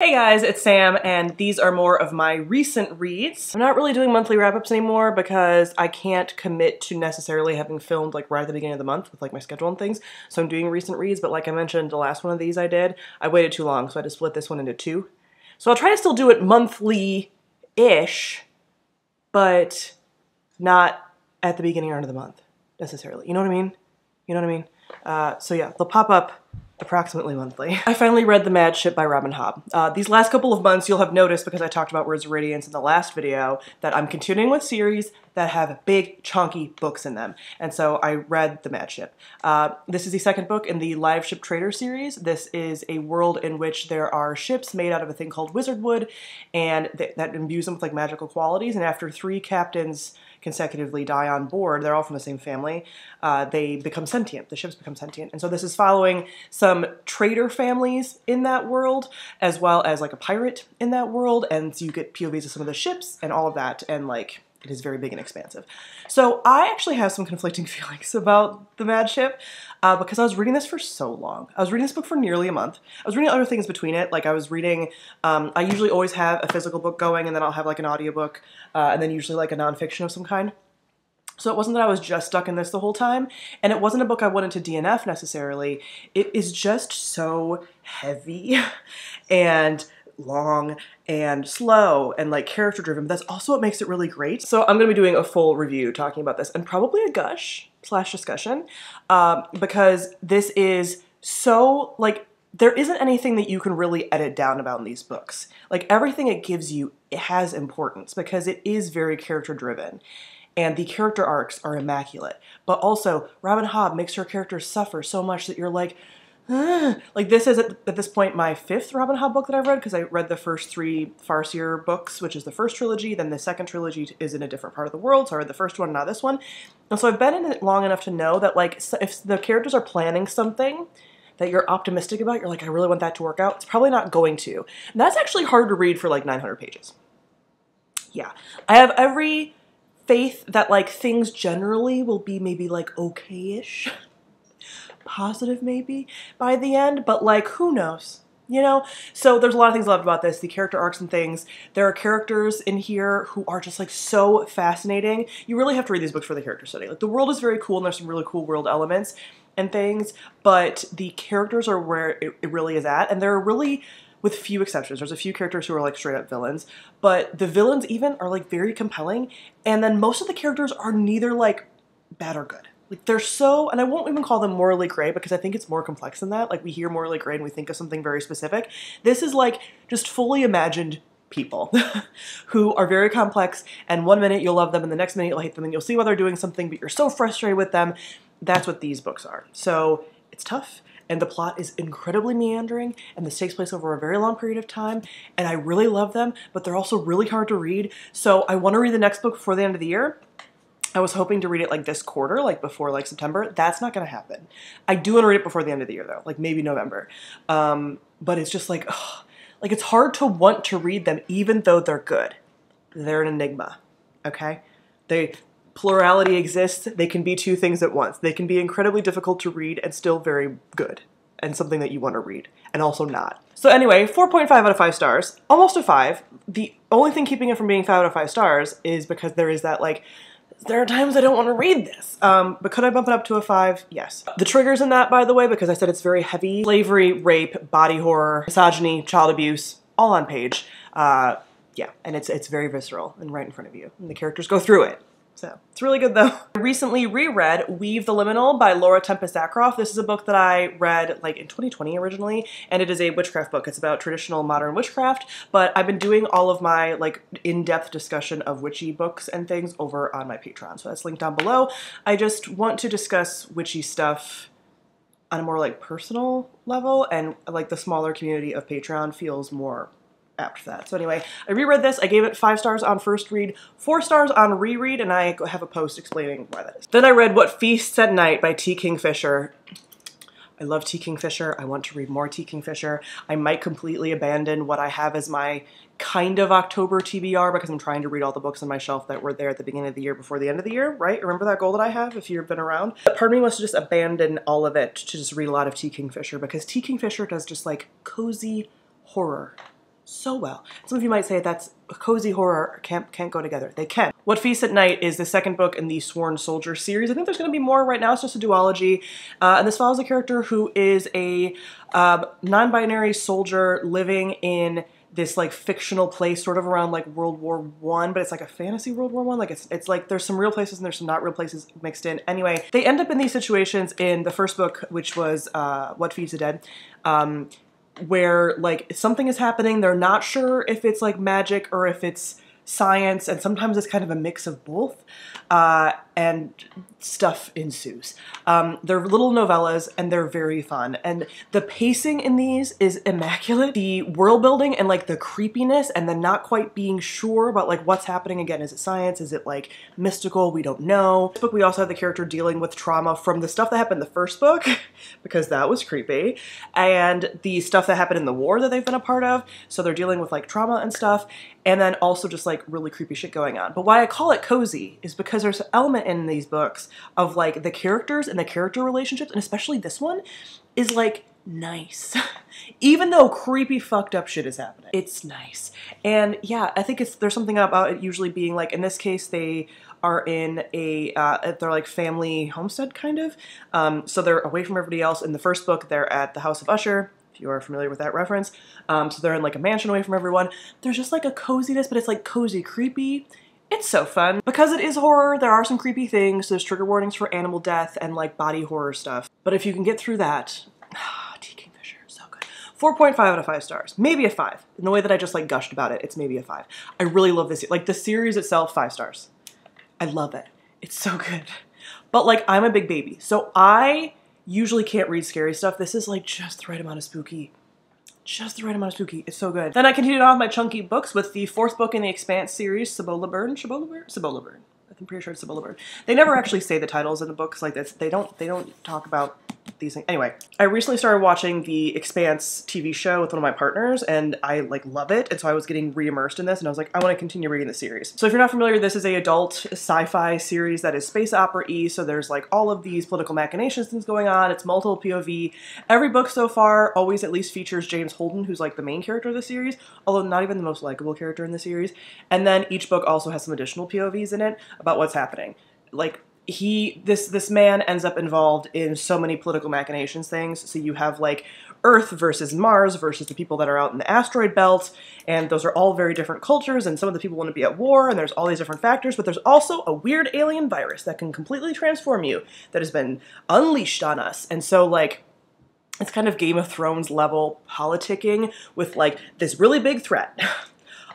Hey guys, it's Sam, and these are more of my recent reads. I'm not really doing monthly wrap-ups anymore because I can't commit to necessarily having filmed like right at the beginning of the month with like my schedule and things, so I'm doing recent reads, but like I mentioned, the last one of these I did, I waited too long, so I to split this one into two. So I'll try to still do it monthly-ish, but not at the beginning or end of the month, necessarily. You know what I mean? You know what I mean? Uh, so yeah, they'll pop up approximately monthly. I finally read The Mad Ship by Robin Hobb. Uh, these last couple of months, you'll have noticed, because I talked about Words of Radiance in the last video, that I'm continuing with series that have big, chunky books in them. And so I read The Mad Ship. Uh, this is the second book in the Liveship Trader series. This is a world in which there are ships made out of a thing called wizard wood, and th that imbues them with like magical qualities. And after three captains consecutively die on board, they're all from the same family, uh, they become sentient. The ships become sentient. And so this is following some trader families in that world, as well as like a pirate in that world. And so you get POVs of some of the ships and all of that. And like, it is very big and expansive. So I actually have some conflicting feelings about The Mad Ship uh, because I was reading this for so long. I was reading this book for nearly a month. I was reading other things between it. Like I was reading, um, I usually always have a physical book going and then I'll have like an audiobook uh, and then usually like a nonfiction of some kind. So it wasn't that I was just stuck in this the whole time, and it wasn't a book I wanted to DNF necessarily. It is just so heavy and long and slow and like character driven, but that's also what makes it really great. So I'm gonna be doing a full review talking about this and probably a gush slash discussion um, because this is so like there isn't anything that you can really edit down about in these books. Like everything it gives you, it has importance because it is very character driven and the character arcs are immaculate. But also, Robin Hobb makes her characters suffer so much that you're like, like this is at, at, this point my fifth Robin Hobb book that I've read because I read the first three Farseer books, which is the first trilogy. Then the second trilogy is in a different part of the world, so I read the first one, not this one. And so I've been in it long enough to know that like if the characters are planning something that you're optimistic about, you're like, I really want that to work out. It's probably not going to. And that's actually hard to read for like 900 pages. Yeah, I have every faith that like things generally will be maybe like okay-ish positive maybe by the end, but like who knows? You know? So there's a lot of things I love about this, the character arcs and things. There are characters in here who are just like so fascinating. You really have to read these books for the character study. Like the world is very cool and there's some really cool world elements and things, but the characters are where it, it really is at. And there are really with few exceptions. There's a few characters who are like straight up villains, but the villains even are like very compelling. And then most of the characters are neither like bad or good. Like they're so, and I won't even call them morally gray because I think it's more complex than that. Like we hear morally gray and we think of something very specific. This is like just fully imagined people who are very complex and one minute you'll love them and the next minute you'll hate them and you'll see why they're doing something but you're so frustrated with them. That's what these books are. So it's tough and the plot is incredibly meandering and this takes place over a very long period of time and I really love them but they're also really hard to read so I want to read the next book before the end of the year I was hoping to read it like this quarter, like before like September. That's not going to happen. I do want to read it before the end of the year though, like maybe November. Um, but it's just like, ugh, like it's hard to want to read them even though they're good. They're an enigma, okay? They plurality exists. They can be two things at once. They can be incredibly difficult to read and still very good and something that you want to read and also not. So anyway, 4.5 out of 5 stars, almost a 5. The only thing keeping it from being 5 out of 5 stars is because there is that like there are times I don't want to read this. Um, but could I bump it up to a five? Yes. The triggers in that, by the way, because I said it's very heavy, slavery, rape, body horror, misogyny, child abuse, all on page. Uh, yeah, and it's, it's very visceral and right in front of you. And the characters go through it. So it's really good though. I recently reread Weave the Liminal by Laura Tempest Zakroff. This is a book that I read like in 2020 originally, and it is a witchcraft book. It's about traditional modern witchcraft, but I've been doing all of my like in-depth discussion of witchy books and things over on my Patreon. So that's linked down below. I just want to discuss witchy stuff on a more like personal level and like the smaller community of Patreon feels more apt for that. So anyway, I reread this. I gave it five stars on first read, four stars on reread, and I have a post explaining why that is. Then I read What Feasts at Night by T. Kingfisher. I love T. Kingfisher. I want to read more T. Kingfisher. I might completely abandon what I have as my kind of October TBR because I'm trying to read all the books on my shelf that were there at the beginning of the year before the end of the year, right? Remember that goal that I have if you've been around? But part of me wants to just abandon all of it to just read a lot of T. Kingfisher because T. Kingfisher does just like cozy horror so well. Some of you might say that's a cozy horror can't, can't go together. They can. What Feasts at Night is the second book in the Sworn Soldier series. I think there's going to be more right now. It's just a duology. Uh, and this follows a character who is a uh, non-binary soldier living in this like fictional place sort of around like World War One, but it's like a fantasy World War One. Like it's it's like there's some real places and there's some not real places mixed in. Anyway, they end up in these situations in the first book, which was uh, What Feeds the Dead. Um, where like something is happening, they're not sure if it's like magic or if it's science, and sometimes it's kind of a mix of both, uh, and stuff ensues. Um, they're little novellas and they're very fun, and the pacing in these is immaculate. The world building and like the creepiness and then not quite being sure about like what's happening again. Is it science? Is it like mystical? We don't know. This book we also have the character dealing with trauma from the stuff that happened in the first book, because that was creepy, and the stuff that happened in the war that they've been a part of, so they're dealing with like trauma and stuff, and then also just like really creepy shit going on. But why I call it cozy is because there's an element in these books of like the characters and the character relationships, and especially this one is like nice. Even though creepy fucked up shit is happening. It's nice. And yeah, I think it's there's something about it usually being like in this case they are in a uh, they're like family homestead kind of. Um, so they're away from everybody else. In the first book, they're at the House of Usher you are familiar with that reference. Um, so they're in like a mansion away from everyone. There's just like a coziness, but it's like cozy creepy. It's so fun. Because it is horror, there are some creepy things. There's trigger warnings for animal death and like body horror stuff. But if you can get through that, T. Kingfisher, so good. 4.5 out of 5 stars. Maybe a 5. In the way that I just like gushed about it, it's maybe a 5. I really love this. Like the series itself, 5 stars. I love it. It's so good. But like, I'm a big baby. So I usually can't read scary stuff. This is like just the right amount of spooky. Just the right amount of spooky. It's so good. Then I continued on with my chunky books with the fourth book in the Expanse series, Cibola Burn. Cibola Burn? Cibola Burn. I'm pretty sure it's Cibola Burn. They never actually say the titles in the books like this. They don't. They don't talk about these things. Anyway, I recently started watching the Expanse TV show with one of my partners, and I like love it. And so I was getting re-immersed in this, and I was like, I want to continue reading the series. So if you're not familiar, this is a adult sci-fi series that is space opera-y. So there's like all of these political machinations things going on. It's multiple POV. Every book so far always at least features James Holden, who's like the main character of the series, although not even the most likable character in the series. And then each book also has some additional POVs in it about what's happening. Like he this this man ends up involved in so many political machinations things. So you have like Earth versus Mars versus the people that are out in the asteroid belt, and those are all very different cultures, and some of the people want to be at war, and there's all these different factors, but there's also a weird alien virus that can completely transform you that has been unleashed on us. And so like it's kind of Game of Thrones level politicking with like this really big threat.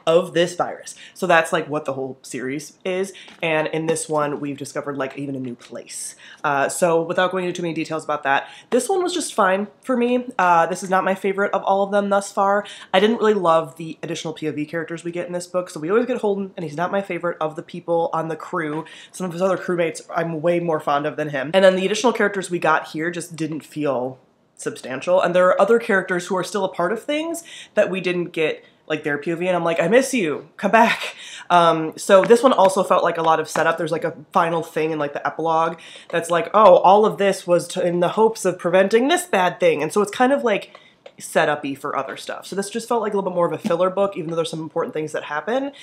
of this virus. So that's like what the whole series is. And in this one, we've discovered like even a new place. Uh, so without going into too many details about that, this one was just fine for me. Uh, this is not my favorite of all of them thus far. I didn't really love the additional POV characters we get in this book. So we always get Holden, and he's not my favorite of the people on the crew. Some of his other crewmates I'm way more fond of than him. And then the additional characters we got here just didn't feel substantial. And there are other characters who are still a part of things that we didn't get like their POV and I'm like, I miss you, come back. Um, so this one also felt like a lot of setup. There's like a final thing in like the epilogue that's like, oh, all of this was in the hopes of preventing this bad thing. And so it's kind of like setup-y for other stuff. So this just felt like a little bit more of a filler book, even though there's some important things that happen.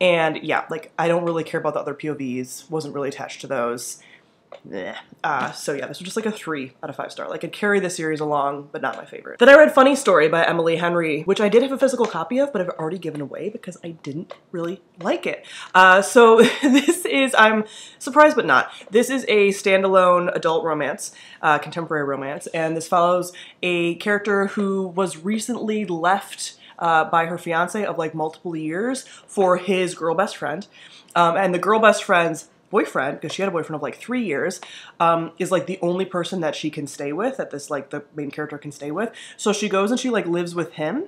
And yeah, like I don't really care about the other POVs, wasn't really attached to those. Uh, so yeah, this was just like a three out of five star. Like it carried the series along, but not my favorite. Then I read Funny Story by Emily Henry, which I did have a physical copy of, but I've already given away because I didn't really like it. Uh, so this is, I'm surprised but not, this is a standalone adult romance, uh, contemporary romance, and this follows a character who was recently left uh, by her fiance of like multiple years for his girl best friend. Um, and the girl best friend's boyfriend, because she had a boyfriend of like three years, um, is like the only person that she can stay with, that this like the main character can stay with. So she goes and she like lives with him,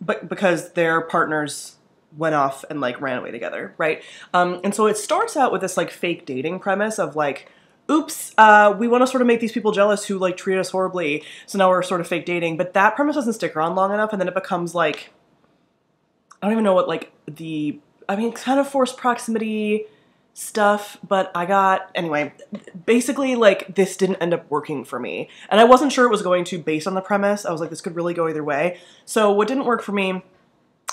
but because their partners went off and like ran away together, right? Um, and so it starts out with this like fake dating premise of like, oops, uh, we want to sort of make these people jealous who like treat us horribly, so now we're sort of fake dating. But that premise doesn't stick around long enough, and then it becomes like, I don't even know what like the, I mean, kind of forced proximity stuff, but I got, anyway, basically, like, this didn't end up working for me. And I wasn't sure it was going to based on the premise. I was like, this could really go either way. So what didn't work for me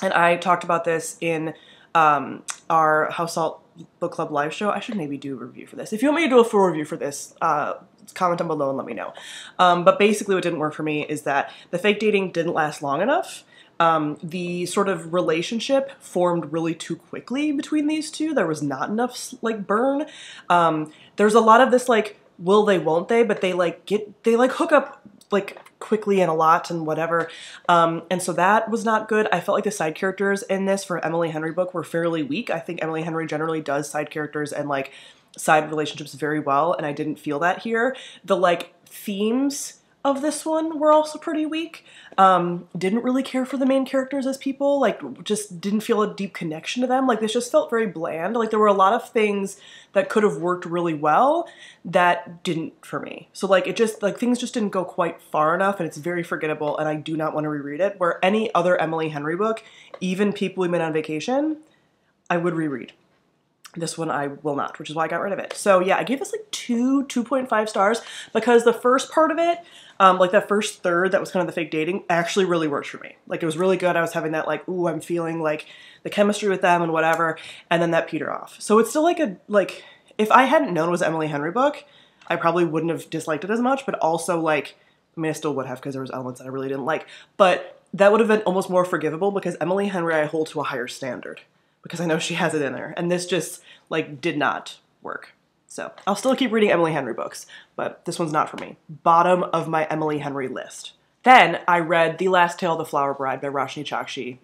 And I talked about this in um, our House Salt Book Club live show. I should maybe do a review for this. If you want me to do a full review for this, uh, comment down below and let me know. Um, but basically what didn't work for me is that the fake dating didn't last long enough. Um, the sort of relationship formed really too quickly between these two. There was not enough like burn. Um, there's a lot of this like will they won't they but they like get they like hook up like quickly and a lot and whatever. Um, and so that was not good. I felt like the side characters in this for Emily Henry book were fairly weak. I think Emily Henry generally does side characters and like side relationships very well, and I didn't feel that here. The like themes of this one were also pretty weak. Um, didn't really care for the main characters as people, like just didn't feel a deep connection to them. Like this just felt very bland. Like there were a lot of things that could have worked really well that didn't for me. So like it just like things just didn't go quite far enough and it's very forgettable and I do not want to reread it. Where any other Emily Henry book, even People We Met on Vacation, I would reread. This one I will not, which is why I got rid of it. So yeah, I gave this like two, 2.5 stars because the first part of it, um, like that first third that was kind of the fake dating actually really worked for me. Like it was really good. I was having that like, ooh, I'm feeling like the chemistry with them and whatever. And then that peter off. So it's still like a, like, if I hadn't known it was Emily Henry book, I probably wouldn't have disliked it as much, but also like, I mean, I still would have because there was elements that I really didn't like, but that would have been almost more forgivable because Emily Henry I hold to a higher standard because I know she has it in there. And this just like did not work. So I'll still keep reading Emily Henry books, but this one's not for me. Bottom of my Emily Henry list. Then I read The Last Tale of the Flower Bride by Roshani Chokshi.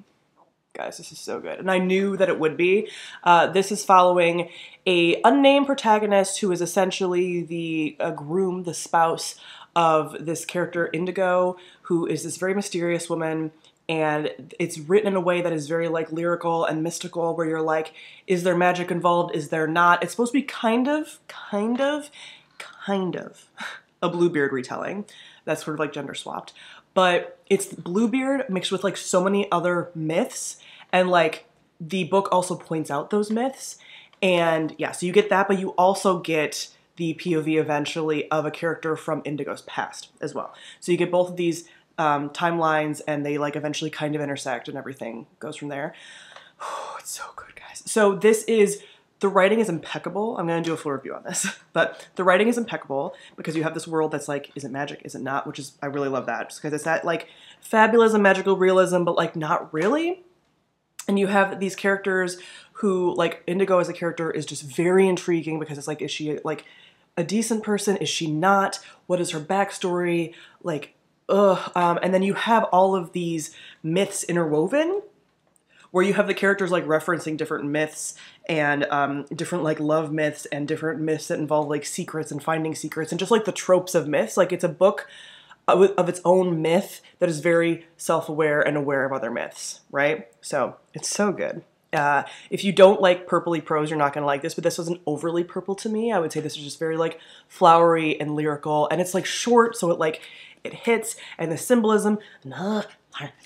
Guys, this is so good. And I knew that it would be. Uh, this is following a unnamed protagonist who is essentially the groom, the spouse of this character Indigo, who is this very mysterious woman and it's written in a way that is very like lyrical and mystical where you're like is there magic involved? Is there not? It's supposed to be kind of kind of kind of a bluebeard retelling. That's sort of like gender swapped. But it's bluebeard mixed with like so many other myths. And like the book also points out those myths. And yeah so you get that but you also get the pov eventually of a character from indigo's past as well. So you get both of these um, timelines and they like eventually kind of intersect and everything goes from there. Oh, it's so good, guys. So this is, the writing is impeccable. I'm to do a full review on this, but the writing is impeccable because you have this world that's like, is it magic? Is it not? Which is, I really love that because it's that like fabulism, magical realism, but like not really. And you have these characters who like Indigo as a character is just very intriguing because it's like, is she like a decent person? Is she not? What is her backstory? Like, ugh. Um, and then you have all of these myths interwoven where you have the characters like referencing different myths and um, different like love myths and different myths that involve like secrets and finding secrets and just like the tropes of myths. Like it's a book of, of its own myth that is very self-aware and aware of other myths, right? So it's so good. Uh, if you don't like purpley prose, you're not going to like this, but this wasn't overly purple to me. I would say this is just very like flowery and lyrical, and it's like short, so it like it hits, and the symbolism, nah,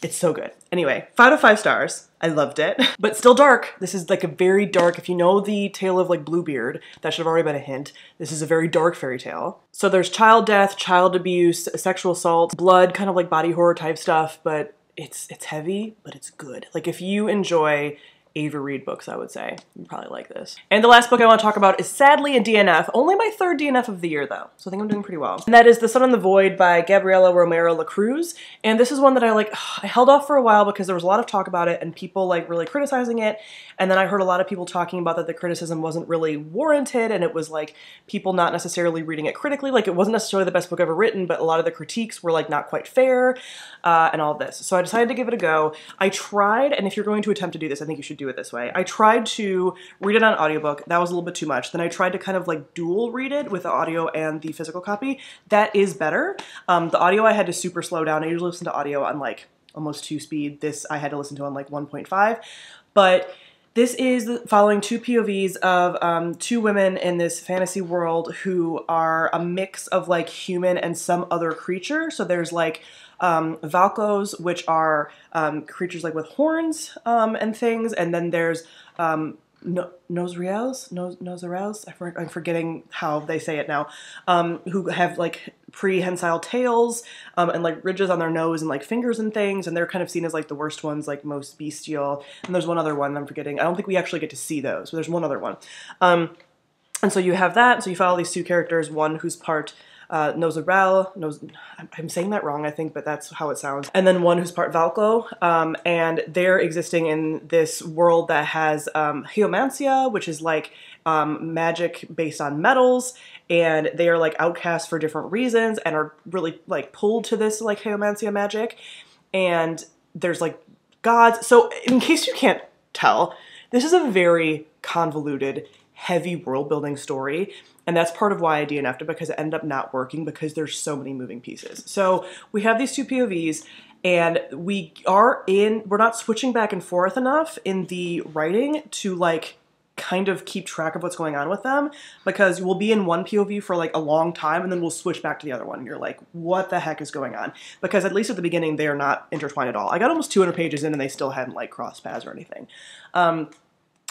it's so good. Anyway, five out of five stars. I loved it, but still dark. This is like a very dark, if you know the tale of like Bluebeard, that should have already been a hint. This is a very dark fairy tale. So there's child death, child abuse, sexual assault, blood, kind of like body horror type stuff, but it's it's heavy, but it's good. Like if you enjoy Ava Reid books, I would say. You probably like this. And the last book I want to talk about is sadly a DNF. Only my third DNF of the year though, so I think I'm doing pretty well. And that is The Sun and the Void by Gabriela Romero Lacruz. And this is one that I like, I held off for a while because there was a lot of talk about it and people like really criticizing it. And then I heard a lot of people talking about that the criticism wasn't really warranted and it was like people not necessarily reading it critically. Like it wasn't necessarily the best book ever written, but a lot of the critiques were like not quite fair uh, and all this. So I decided to give it a go. I tried, and if you're going to attempt to do this, I think you should do it this way. I tried to read it on audiobook. That was a little bit too much. Then I tried to kind of like dual read it with the audio and the physical copy. That is better. Um, the audio I had to super slow down. I usually listen to audio on like almost two speed. This I had to listen to on like 1.5. But this is following two POVs of um, two women in this fantasy world who are a mix of like human and some other creature. So there's like um, Valkos, which are um, creatures like with horns um, and things, and then there's um, no, Nos, Nosriels, I I'm forgetting how they say it now, um, who have like prehensile tails um, and like ridges on their nose and like fingers and things, and they're kind of seen as like the worst ones, like most bestial. And there's one other one I'm forgetting. I don't think we actually get to see those, but there's one other one. Um, and so you have that. So you follow these two characters, one who's part uh, Nosarel, Nos I'm saying that wrong, I think, but that's how it sounds. And then one who's part Valko, um, and they're existing in this world that has um, Geomancia, which is like um, magic based on metals, and they are like outcasts for different reasons and are really like pulled to this like Geomancia magic. And there's like gods. So in case you can't tell, this is a very convoluted, heavy world building story and that's part of why I DNF'd because it ended up not working because there's so many moving pieces. So we have these two POVs and we are in, we're not switching back and forth enough in the writing to like kind of keep track of what's going on with them because we'll be in one POV for like a long time and then we'll switch back to the other one. And you're like, what the heck is going on? Because at least at the beginning, they are not intertwined at all. I got almost 200 pages in and they still hadn't like crossed paths or anything. Um,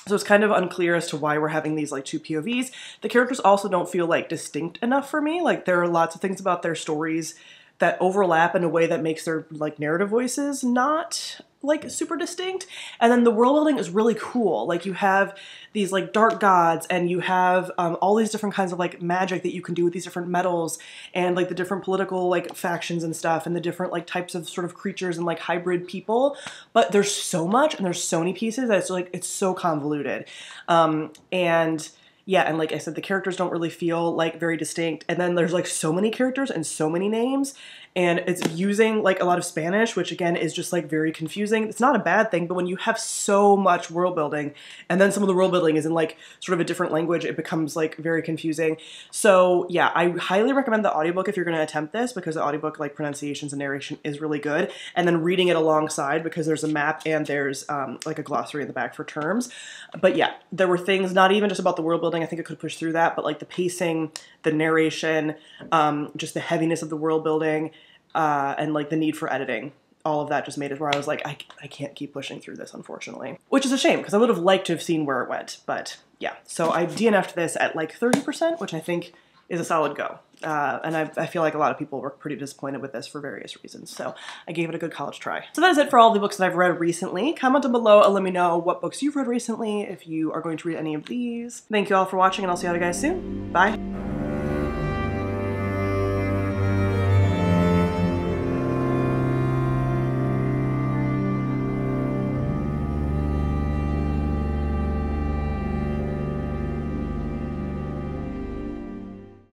so it's kind of unclear as to why we're having these like two POVs. The characters also don't feel like distinct enough for me. Like there are lots of things about their stories that overlap in a way that makes their like narrative voices not like super distinct. And then the world building is really cool. Like you have these like dark gods and you have um, all these different kinds of like magic that you can do with these different metals and like the different political like factions and stuff and the different like types of sort of creatures and like hybrid people. But there's so much and there's so many pieces that it's like it's so convoluted. Um, and yeah, and like I said, the characters don't really feel like very distinct. And then there's like so many characters and so many names and it's using like a lot of Spanish, which again is just like very confusing. It's not a bad thing, but when you have so much world building and then some of the world building is in like sort of a different language, it becomes like very confusing. So yeah, I highly recommend the audiobook if you're going to attempt this because the audiobook like pronunciations and narration is really good. And then reading it alongside because there's a map and there's um, like a glossary in the back for terms. But yeah, there were things not even just about the world building. I think I could push through that, but like the pacing, the narration, um, just the heaviness of the world building uh, and like the need for editing all of that just made it where I was like, I, I can't keep pushing through this, unfortunately. Which is a shame, because I would have liked to have seen where it went, but yeah. So I DNF'd this at like 30%, which I think is a solid go. Uh, and I, I, feel like a lot of people were pretty disappointed with this for various reasons, so I gave it a good college try. So that is it for all the books that I've read recently. Comment down below and let me know what books you've read recently, if you are going to read any of these. Thank you all for watching, and I'll see you guys soon. Bye!